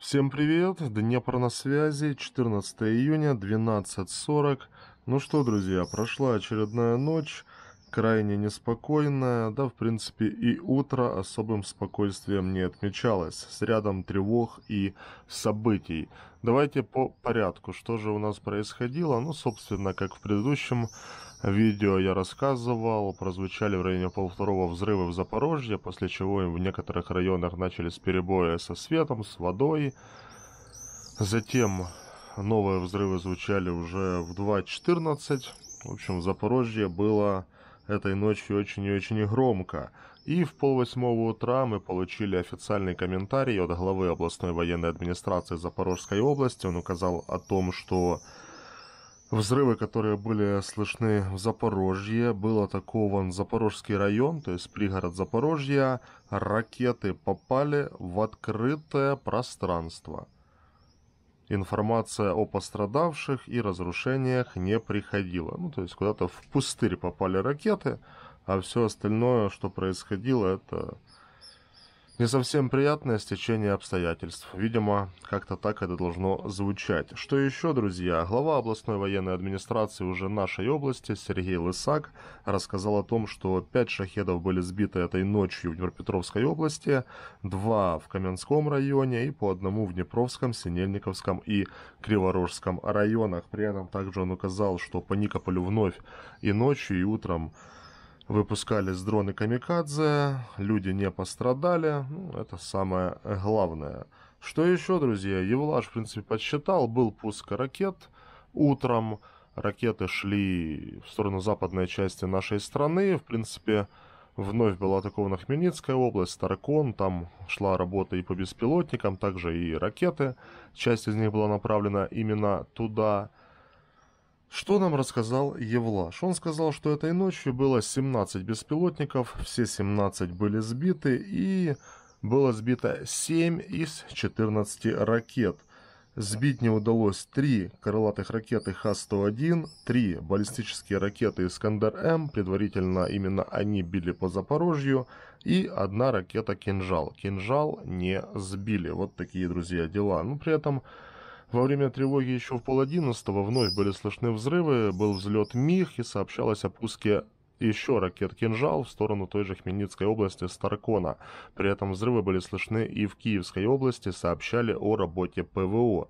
Всем привет, Днепр на связи, 14 июня, 12.40. Ну что, друзья, прошла очередная ночь, крайне неспокойная, да, в принципе, и утро особым спокойствием не отмечалось, с рядом тревог и событий. Давайте по порядку, что же у нас происходило, ну, собственно, как в предыдущем видео я рассказывал, прозвучали в районе полвторого взрывы в Запорожье, после чего в некоторых районах начались перебои со светом, с водой. Затем новые взрывы звучали уже в 2.14. В общем, в Запорожье было этой ночью очень и очень громко. И в полвосьмого утра мы получили официальный комментарий от главы областной военной администрации Запорожской области. Он указал о том, что Взрывы, которые были слышны в Запорожье, был атакован Запорожский район, то есть пригород Запорожья. Ракеты попали в открытое пространство. Информация о пострадавших и разрушениях не приходила. Ну, то есть куда-то в пустырь попали ракеты, а все остальное, что происходило, это не совсем приятное стечение обстоятельств. Видимо, как-то так это должно звучать. Что еще, друзья? Глава областной военной администрации уже нашей области, Сергей Лысак, рассказал о том, что пять шахедов были сбиты этой ночью в Днепропетровской области, два в Каменском районе и по одному в Днепровском, Синельниковском и Криворожском районах. При этом также он указал, что по Никополю вновь и ночью, и утром выпускались дроны Камикадзе, люди не пострадали, ну, это самое главное. Что еще, друзья, Евлаш, в принципе, подсчитал, был пуск ракет утром, ракеты шли в сторону западной части нашей страны, в принципе, вновь была атакована Хмельницкая область, Таракон, там шла работа и по беспилотникам, также и ракеты, часть из них была направлена именно туда, что нам рассказал Евлаш? Он сказал, что этой ночью было 17 беспилотников, все 17 были сбиты и было сбито 7 из 14 ракет. Сбить не удалось 3 крылатых ракеты Х-101, 3 баллистические ракеты Искандер-М, предварительно именно они били по Запорожью, и одна ракета Кинжал. Кинжал не сбили. Вот такие, друзья, дела. Ну, при этом во время тревоги еще в пол одиннадцатого вновь были слышны взрывы, был взлет МИГ и сообщалось о пуске еще ракет «Кинжал» в сторону той же Хмельницкой области Старкона. При этом взрывы были слышны и в Киевской области, сообщали о работе ПВО.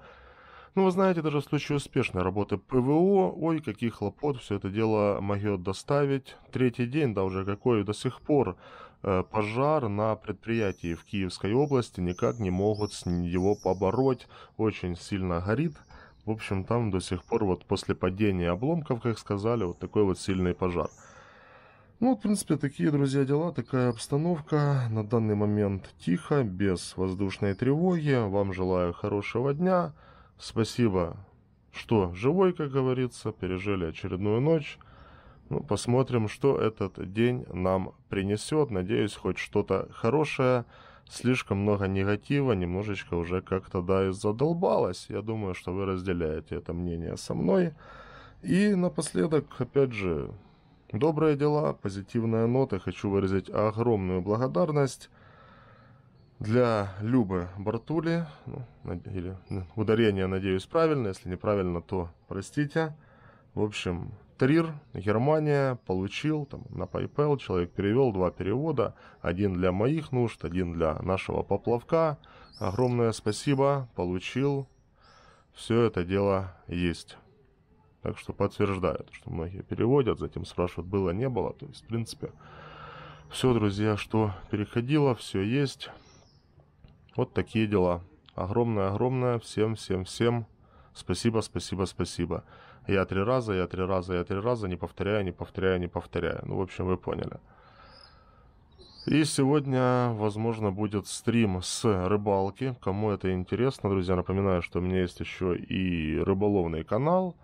Ну, вы знаете, даже в случае успешной работы ПВО, ой, каких хлопот все это дело могет доставить. Третий день, да уже какой, до сих пор пожар на предприятии в Киевской области, никак не могут его побороть, очень сильно горит. В общем, там до сих пор вот после падения обломков, как сказали, вот такой вот сильный пожар. Ну, в принципе, такие, друзья, дела, такая обстановка. На данный момент тихо, без воздушной тревоги. Вам желаю хорошего дня. Спасибо, что живой, как говорится, пережили очередную ночь. Ну, посмотрим, что этот день нам принесет. Надеюсь, хоть что-то хорошее. Слишком много негатива, немножечко уже как-то, да, и задолбалось. Я думаю, что вы разделяете это мнение со мной. И напоследок, опять же, добрые дела, позитивная нота. Хочу выразить огромную благодарность для Любы Бартули. Ну, или ударение, надеюсь, правильно. Если неправильно, то простите. В общем, Трир, Германия, получил там, на PayPal, человек перевел два перевода, один для моих нужд, один для нашего поплавка. Огромное спасибо, получил. Все это дело есть. Так что подтверждают, что многие переводят, затем спрашивают, было, не было. То есть, в принципе, все, друзья, что переходило, все есть. Вот такие дела. Огромное-огромное. Всем, всем, всем спасибо, спасибо, спасибо. Я три раза, я три раза, я три раза, не повторяю, не повторяю, не повторяю. Ну, в общем, вы поняли. И сегодня, возможно, будет стрим с рыбалки. Кому это интересно, друзья, напоминаю, что у меня есть еще и рыболовный канал.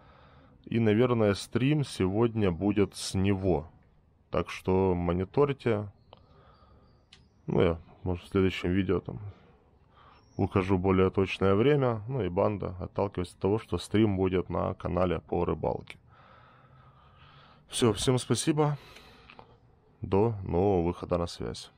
И, наверное, стрим сегодня будет с него. Так что мониторьте. Ну, я, может, в следующем видео там укажу более точное время, ну и банда, отталкиваясь от того, что стрим будет на канале по рыбалке. Все, всем спасибо. До нового выхода на связь.